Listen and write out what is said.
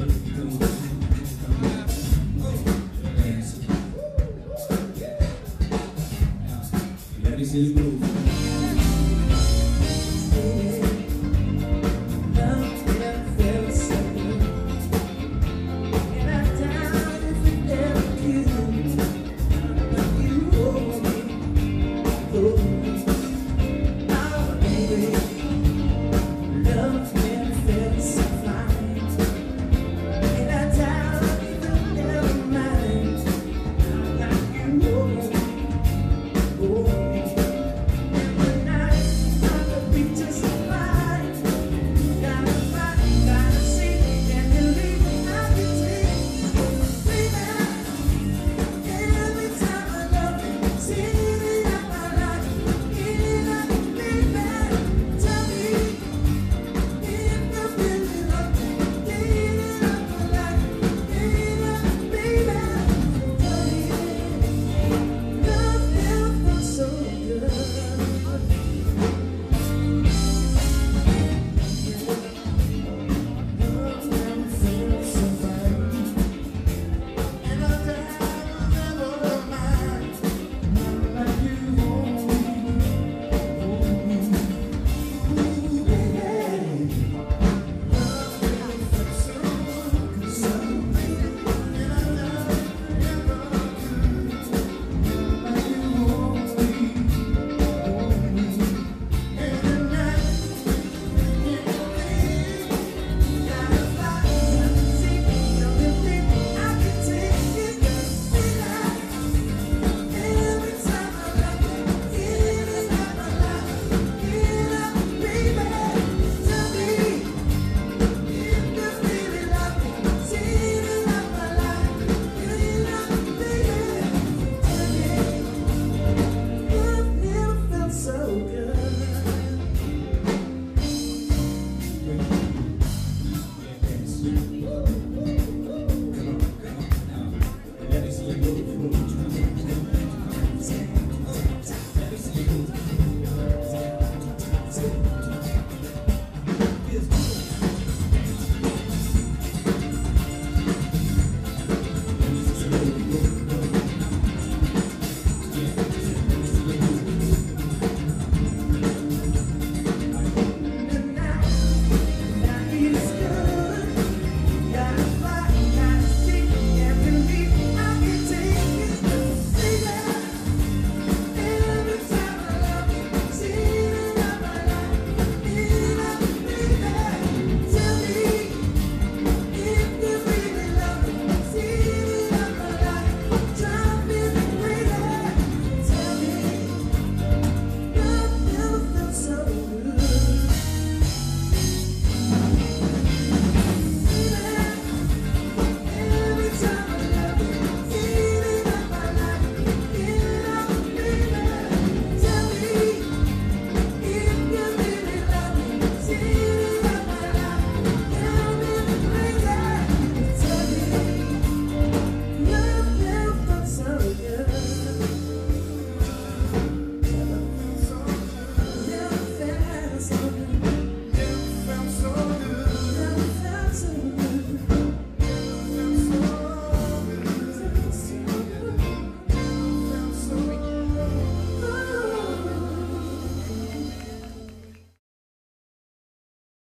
Let me see you